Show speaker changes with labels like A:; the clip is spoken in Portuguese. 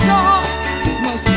A: cachorro. Não